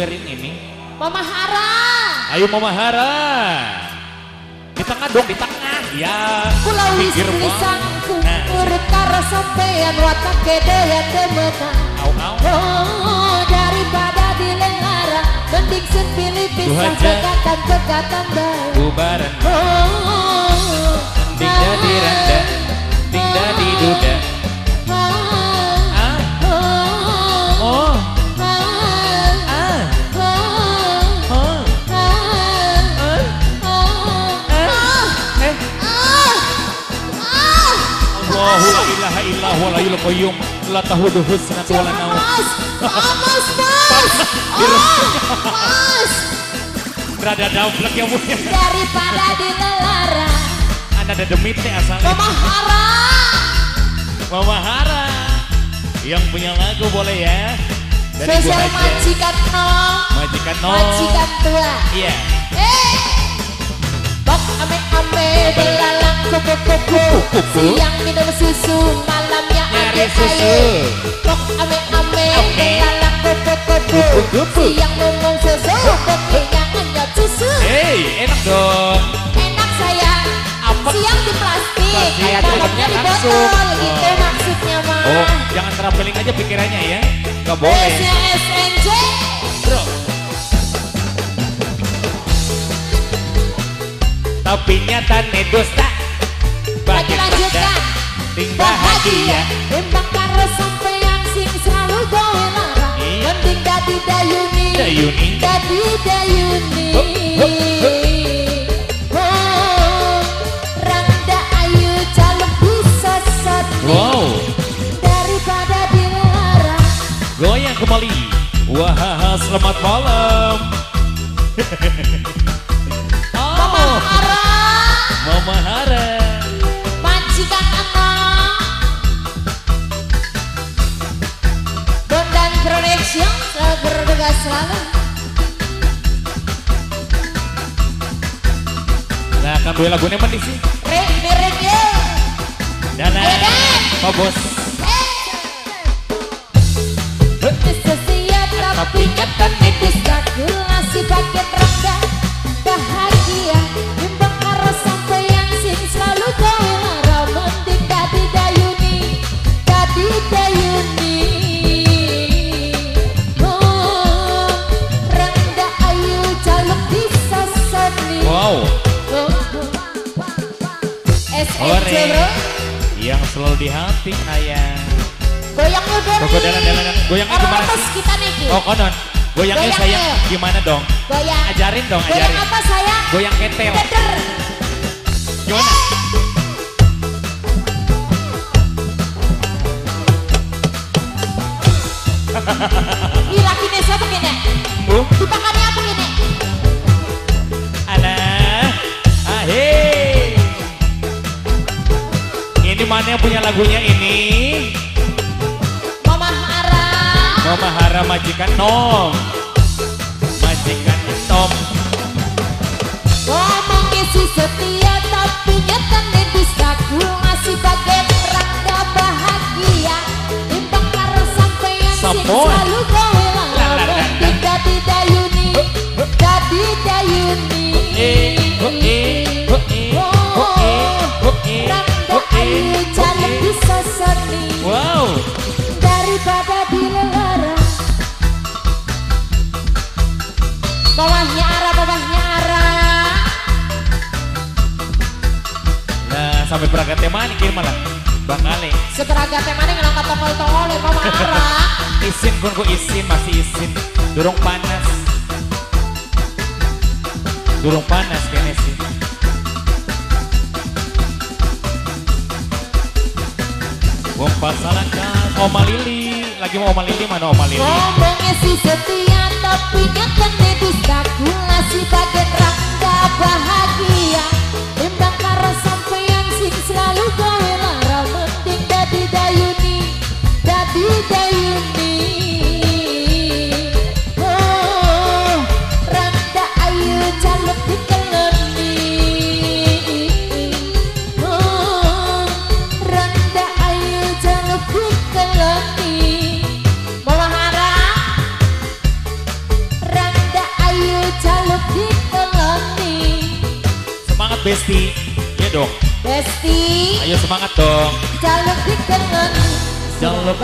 Werin ini. Mama Hara. Ayo Mama Hara. Di tengah dong, di tengah. Ya. Pulau pinggir istri bawah. sangku. Nah, Urut karo sampean watak gede yang demetan. au au. Oh, daripada dilengara. Mending sen pilih pisah Haja. pegatan-pegatan dah. Bubaran. Oh, ilaha illa ilaha qayyum la tahuduhu sinatu wa la naum. Mas, mas, mas, oh, mas, Berada double ya Bu. daripada dilelara, Anda ada demit teh asalnya. Mama Hara, Mama Hara. Yang punya lagu boleh ya. Dari spesial majikan no, Majikan no. majikan tua, Iya. eh, bok ame ame belalang kupu kupu, siang minum susu, malamnya Nyari ada susu. bok ame ame kupu kupu, Kupu-kupu. siang minum susu, kopinya anyot susu. Hey, enak dong. Enak sayang. Apa? Siang di plastik, Plastik. dalamnya di botol gitu Oh. maksudnya mah. Oh, jangan traveling aja pikirannya ya. Gak boleh. SNJ. Bro. Tapi nyatane dusta. Lagi Bagian lanjutkan. rendah, Ting bahagia. Timbang karo sampean sing selalu gawe lara. Iya. Mending dadi dayuni. Dayuni. Dadi dayuni. Oh, Randa ayu calon bisa sedih. Wow, Daripada dilarang. goyang kembali. Wah, selamat malam. Mama oh, Hara. Mama Hara. Selalu Nah, kan dua lagunya mana sih? Rek mirip ya Dana, Ayo, Dan. SNC Ore. bro yang selalu di hati ayah. Goyang yuk Dori Pokok dalan-dalan, goyangnya Orang gimana apa sih? kita nih? Oh konon, goyangnya Goyang sayang ya? gimana dong? Goyang Ajarin dong, Goyang ajarin. apa sayang? Goyang ketel. Deder Gimana? Gila kini siapa kini? Uh, Dipakannya yang punya lagunya ini? Mama Hara Mama Hara majikan Nom. Majikan sampai perangkat tema nih kirim malah. Bang Ale. Seperaga temane ngelangkat tongol-tongol ya Mama Ara Isin kok isin, masih isin. Durung panas. Durung panas kayaknya sih. Wong pasalankan Oma Lili. Lagi mau Oma Lili mana Oma Lili? Ngomongnya si setia tapi nyatanya dustaku Ngasih bagian rangga Besti. Ya dong. Besti Ayo semangat dong. Jaluk di kengen Jangan